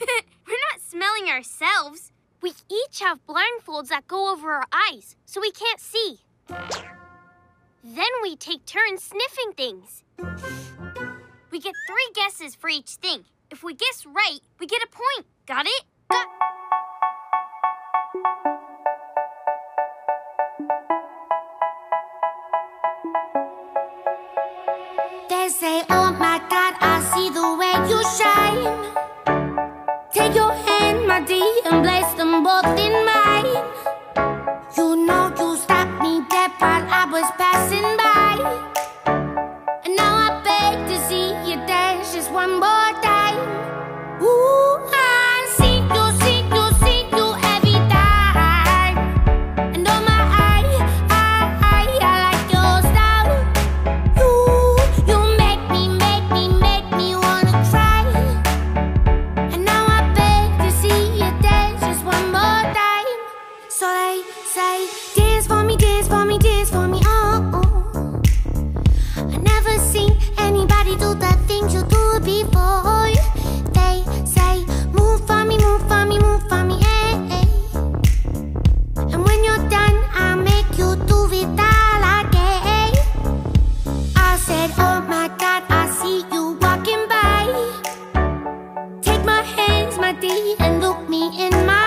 We're not smelling ourselves. We each have blindfolds that go over our eyes, so we can't see. Then we take turns sniffing things. We get three guesses for each thing. If we guess right, we get a point. Got it? Got... both in mine. You know you stopped me dead while I was passing. and look me in my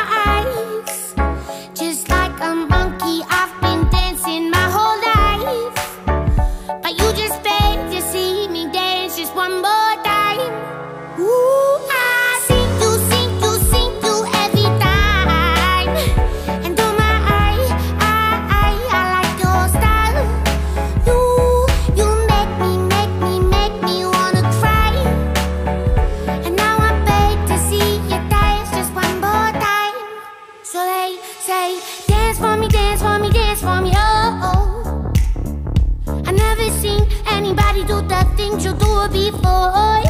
anybody do the things you do before?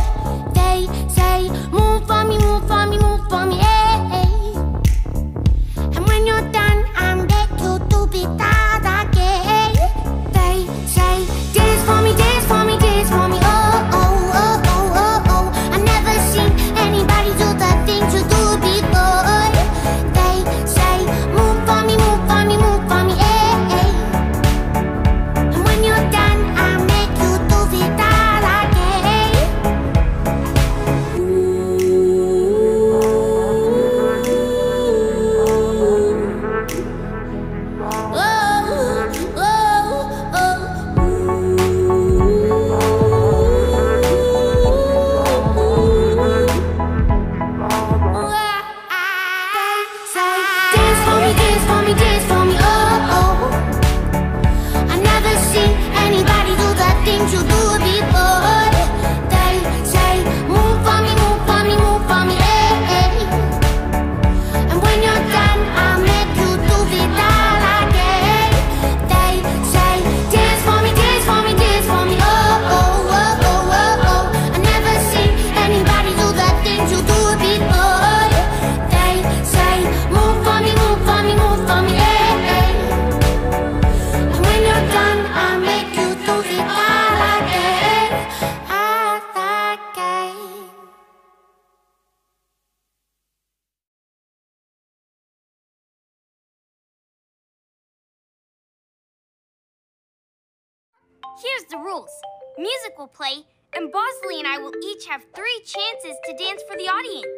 They say, move for me, move for me, Here's the rules. Music will play, and Bosley and I will each have three chances to dance for the audience.